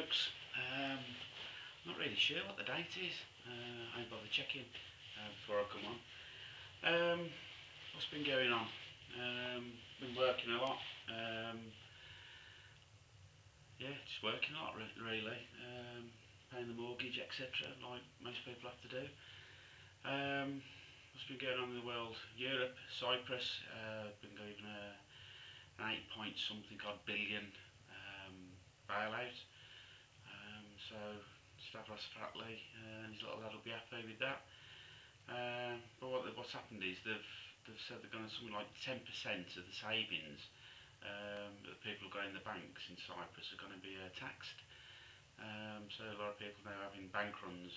folks. Um, not really sure what the date is. Uh, I ain't bothered checking uh, before I come on. Um, what's been going on? Um, been working a lot. Um, yeah, just working a lot re- really. Um, paying the mortgage, etc. Like most people have to do. Um, what's been going on in the world? Europe, Cyprus, uh, been given a, an eight point something odd billion um, bailout. Um, so Stavros Flatley uh, and his little lad will be happy with that. Uh, but what, what's happened is they've they've said they're going to something like 10% of the savings um, that people got in the banks in Cyprus are going to be uh, taxed. Um, so a lot of people now having bank runs.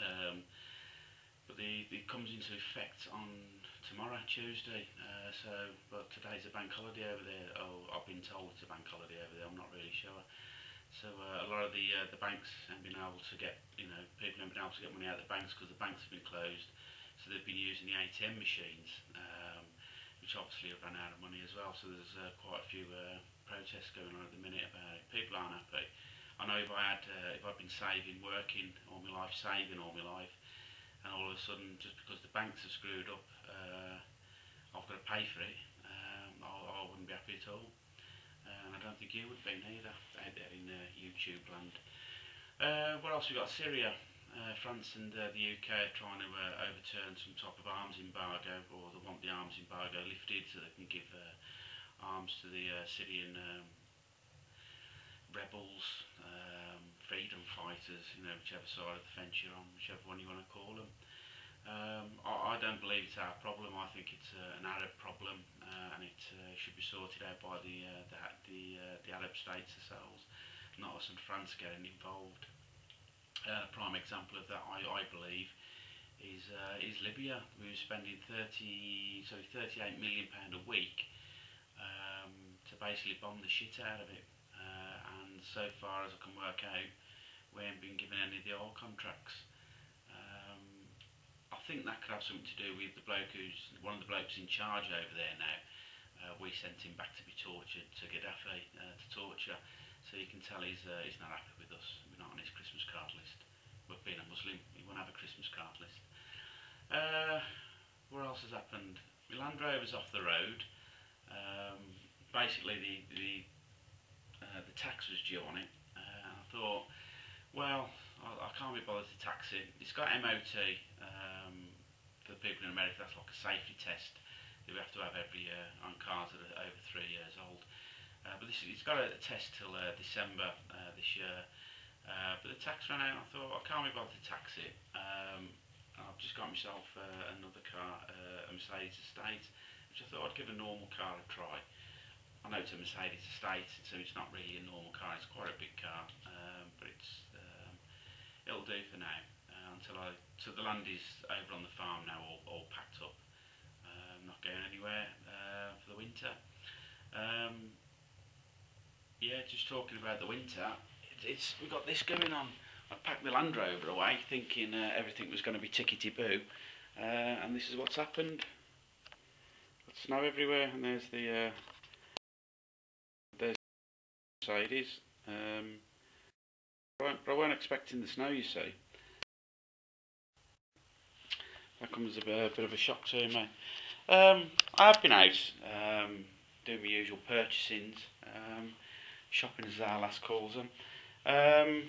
Um, but the, it comes into effect on tomorrow, Tuesday. Uh, so, but today's a bank holiday over there. Oh, I've been told it's a bank holiday over there. I'm not really sure. So uh, a lot of the uh, the banks haven't been able to get, you know, people haven't been able to get money out of the banks because the banks have been closed. So they've been using the ATM machines, um, which obviously have run out of money as well. So there's uh, quite a few uh, protests going on at the minute about it. People aren't happy. I know if I had, uh, if I'd been saving, working all my life, saving all my life, and all of a sudden, just because the banks have screwed up, uh, I've got to pay for it, um, I, I wouldn't be happy at all. Uh, and I don't think you would be neither, out there in uh, YouTube land. Uh, what else we got? Syria. Uh, France and uh, the UK are trying to uh, overturn some type of arms embargo, or they want the arms embargo lifted so they can give uh, arms to the uh, Syrian um, rebels, um, freedom fighters, you know, whichever side of the fence you're on, whichever one you want to call them. Um, don't believe it's our problem. I think it's uh, an Arab problem, uh, and it uh, should be sorted out by the uh, the the, uh, the Arab states themselves, not us and France getting involved. Uh, a prime example of that, I, I believe, is uh, is Libya. We were spending 30, sorry, 38 million pound a week um, to basically bomb the shit out of it. Uh, and so far as I can work out, we haven't been given any of the oil contracts. Think that could have something to do with the bloke who's one of the blokes in charge over there now. Uh, we sent him back to be tortured to Gaddafi uh, to torture, so you can tell he's uh, he's not happy with us. We're not on his Christmas card list. But being a Muslim, he won't have a Christmas card list. Uh, what else has happened? My Land Rover's off the road. Um, basically, the the uh, the tax was due on it. Uh, I thought, well, I, I can't be bothered to tax it. It's got MOT um, for people in America. That's like a safety test that we have to have every year on cars that are over three years old. Uh, but this, it's got a, test till uh, December uh, this year. Uh, but the tax ran out. I thought I can't be bothered to tax it. Um, I've just got myself uh, another car, uh, a Mercedes Estate, which I thought I'd give a normal car a try. I know it's a Mercedes Estate, so it's not really a normal car. It's quite a big car, um, but it's um, it'll do for now until I. So the land is over on the farm now, all, all packed up. Uh, not going anywhere uh, for the winter. Um, yeah, just talking about the winter. It's, it's we've got this going on. I packed the Land Rover away, thinking uh, everything was going to be tickety boo, uh, and this is what's happened. Got snow everywhere, and there's the uh, there's Mercedes. Um, I weren't, I weren't expecting the snow, you see. That comes a bit, a bit of a shock to me. Um, I have been out um, doing my usual purchasings, um, shopping as our last calls them. Um,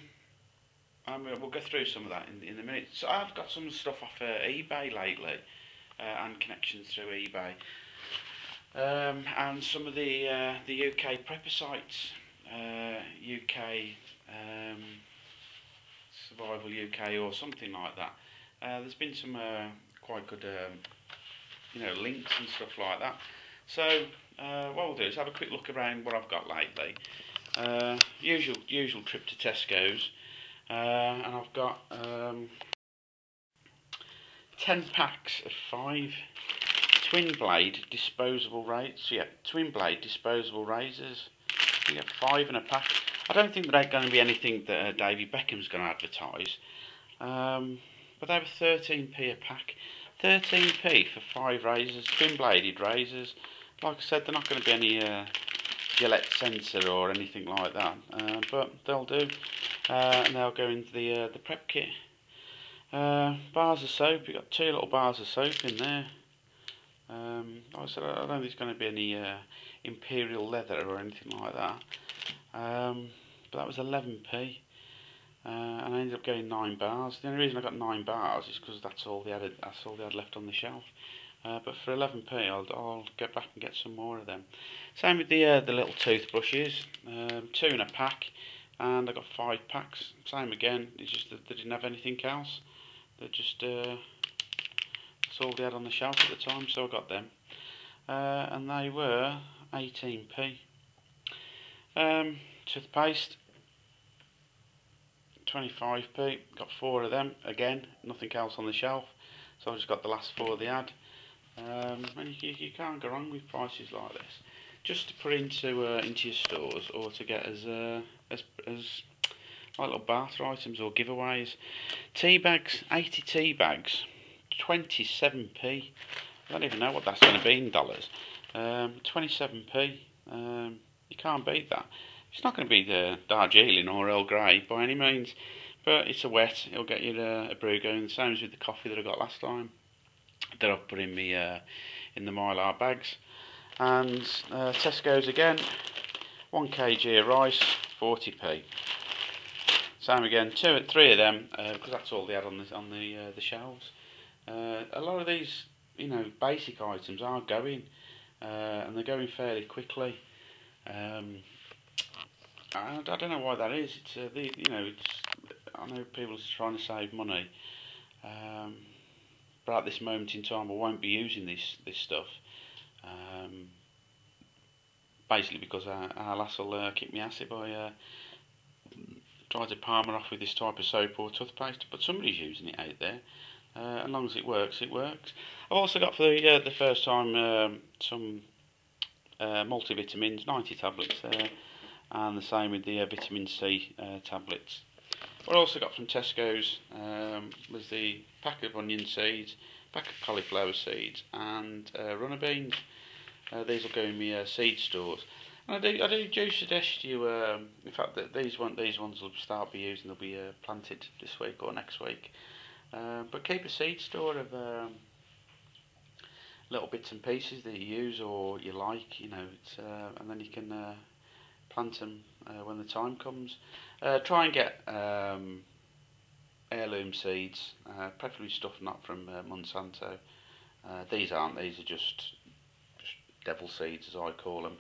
I mean, we'll go through some of that in, in a minute. So I've got some stuff off uh, eBay lately, uh, and connections through eBay, um, and some of the uh, the UK prepper sites, uh, UK um, Survival UK or something like that. Uh, there's been some uh, quite good, um, you know, links and stuff like that. So uh, what we'll do is have a quick look around what I've got lately. Uh, usual usual trip to Tesco's. Uh, and I've got um, 10 packs of 5 twin blade disposable razors. So yeah, twin blade disposable razors. You get 5 in a pack. I don't think they're going to be anything that uh, Davy Beckham's going to advertise. Um, but they were 13p a pack. 13p for 5 razors, twin bladed razors. Like I said, they're not going to be any uh, Gillette sensor or anything like that, uh, but they'll do, uh, and they'll go into the uh, the prep kit. Uh, bars of soap, you've got two little bars of soap in there. Um, like I said, I don't think there's going to be any uh, imperial leather or anything like that. Um, but that was 11p. Uh, and I ended up getting nine bars. The only reason I got nine bars is because that's all they had. That's all they had left on the shelf. Uh, but for 11p, I'll, I'll get back and get some more of them. Same with the uh, the little toothbrushes, um, two in a pack, and I got five packs. Same again. It's just that they didn't have anything else. They just uh, that's all they had on the shelf at the time, so I got them, uh, and they were 18p. Um, toothpaste, 25p. Got four of them. Again, nothing else on the shelf, so I've just got the last four they had. Um, and you, you can't go wrong with prices like this. Just to put into uh, into your stores or to get as uh, as as like little barter items or giveaways. Tea bags, 80 tea bags, 27p. I don't even know what that's going to be in dollars. Um, 27p. Um, you can't beat that. It's not going to be the Darjeeling or Earl Grey by any means, but it's a wet. It'll get you a, a brew going. Same as with the coffee that I got last time. That I've put in the uh, in the mylar bags. And uh, Tesco's again. One kg of rice, 40p. Same again, two, three of them because uh, that's all they had on the on the uh, the shelves. Uh, a lot of these, you know, basic items are going, uh, and they're going fairly quickly. Um, I, don't know why that is. It's uh, the, you know, it's I know people are trying to save money, um, but at this moment in time, I won't be using this this stuff. Um, basically, because our, our lass will uh, kick me acid by uh, trying to palm her off with this type of soap or toothpaste. But somebody's using it out there. Uh, as long as it works, it works. I've also got for the uh, the first time um, some uh, multivitamins, 90 tablets there and the same with the uh, vitamin C uh, tablets. What I also got from Tesco's um, was the pack of onion seeds, pack of cauliflower seeds, and uh, runner beans. Uh, these will go in my uh, seed stores. And I do, I do, do suggest you, um, in fact, that these one, these ones will start be used they'll be uh, planted this week or next week. But keep a seed store of um, little bits and pieces that you use or you like, you know, uh, and then you can uh, plant them uh, when the time comes. Uh, try and get um, heirloom seeds, uh, preferably stuff not from uh, Monsanto. Uh, these aren't, these are just, just devil seeds as I call them.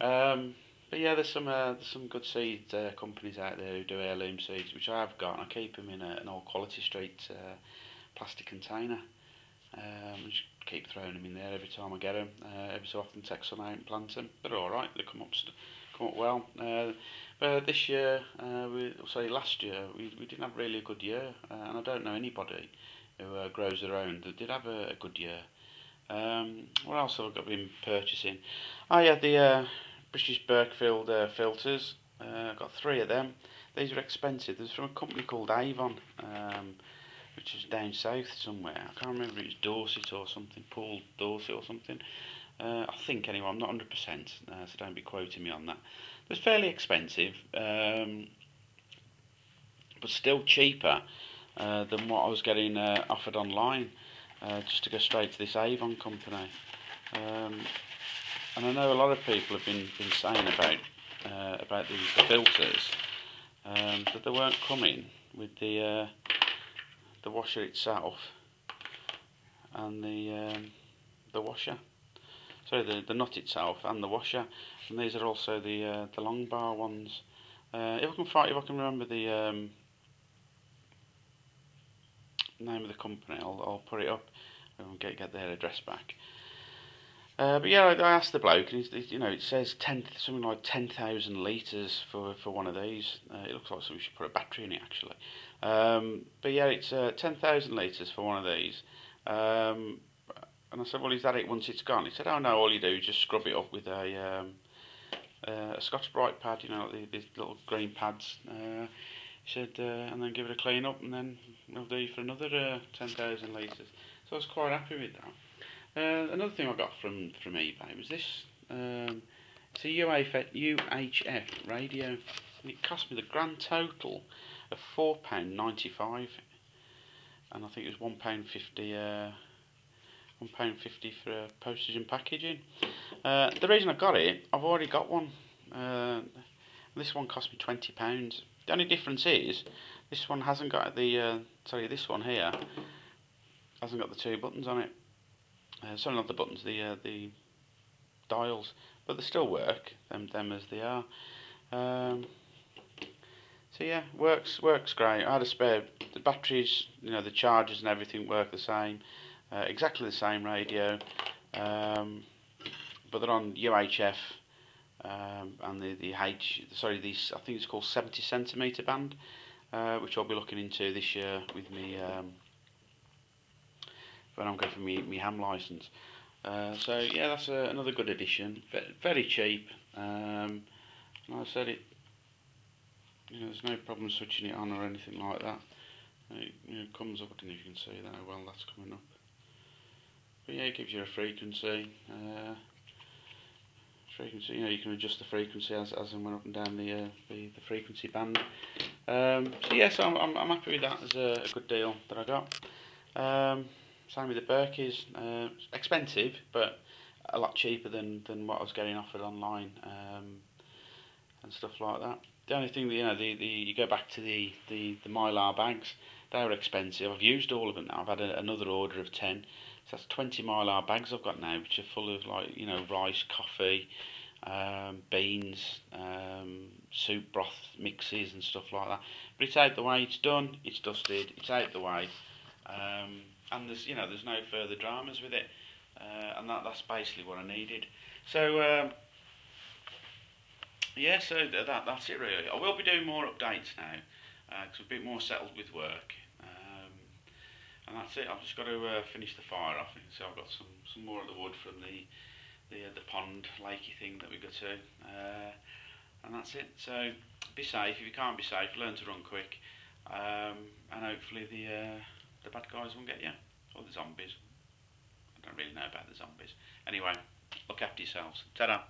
Um, but yeah, there's some uh, there's some good seed companies out there who do heirloom seeds, which I have got, and I keep them in a, an old Quality Street plastic container. Um, just keep throwing them in there every time I get them. Every so often take some out and plant them. They're all right. They come up come up well. Uh, but this year, uh, we, oh, sorry, last year, we, we didn't have really a good year, uh, and I don't know anybody who uh, grows their own that did have a, a good year. Um, what else have I got been purchasing? Oh, I had the uh, British Birkfield uh, filters. Uh, got three of them. These are expensive. They're from a company called Avon, um, which is down south somewhere. I can't remember if it's Dorset or something, Paul Dorset or something. Uh, I think anyway, I'm not 100%, uh, so don't be quoting me on that. It's fairly expensive, um, but still cheaper uh, than what I was getting uh, offered online, uh, just to go straight to this Avon company. Um, and I know a lot of people have been, been saying about uh, about these filters um, that they weren't coming with the the washer itself and the um, the washer sorry, the, the nut itself and the washer. And these are also the uh, the long bar ones. Uh, if I can find, if I can remember the um, name of the company, I'll, I'll put it up and get get their address back. Uh, but yeah, I, I asked the bloke, and he, you know, it says ten, something like ten thousand liters for for one of these. Uh, it looks like we should put a battery in it actually. Um, but yeah, it's uh, ten thousand liters for one of these. Um, and I said, well, is that it once it's gone? He said, oh no, all you do is just scrub it up with a, um, uh, a Scotch-Brite pad, you know, these little green pads. Uh, he said, uh, and then give it a clean up, and then it'll do you for another uh, 10,000 litres. So I was quite happy with that. Uh, another thing I got from, from eBay was this. Um, It's a UHF, UHF radio, and it cost me the grand total of £4.95 and I think it was one pound fifty uh, one pound fifty for postage and packaging uh, the reason I got it I've already got one uh, this one cost me twenty pounds the only difference is this one hasn't got the uh, sorry this one here hasn't got the two buttons on it uh, sorry not the buttons the uh, the dials but they still work them them as they are um, so yeah, works works great. I had a spare. The batteries, you know, the chargers and everything work the same. Uh, exactly the same radio, um, but they're on UHF um, and the the H. Sorry, these I think it's called 70 centimeter band, uh, which I'll be looking into this year with me um, when I'm going for me me ham license. Uh, so yeah, that's a, another good addition. Very cheap. Um, like I said, it you know, there's no problem switching it on or anything like that. It you know, comes up, I don't know if you can see that, well that's coming up. But yeah, it gives you a frequency. Uh, frequency, you know, you can adjust the frequency as, as and went up and down the, uh, the, the frequency band. Um, so yes, I'm, I'm, I'm happy with that as a, a good deal that I got. Um, same with the Berkeys, uh, expensive, but a lot cheaper than, than what I was getting offered online um, and stuff like that the only thing, you know, the, the you go back to the, the, the Mylar bags, they are expensive. I've used all of them now. I've had a, another order of 10. So that's 20 Mylar bags I've got now, which are full of, like, you know, rice, coffee, um, beans, um, soup broth mixes and stuff like that. But it's out the way, it's done, it's dusted, it's out the way. Um, and there's, you know, there's no further dramas with it. Uh, and that, that's basically what I needed. So, um, yeah, so that that's it really. I will be doing more updates now because uh, we're a bit more settled with work. And that's it. I've just got to uh, finish the fire off. So I've got some, some more of the wood from the the, uh, the pond lakey thing that we go to. Uh, and that's it. So be safe. If you can't be safe, learn to run quick. Um, and hopefully the uh, the bad guys won't get you. Or the zombies. I don't really know about the zombies. Anyway, look after yourselves. Ta-da.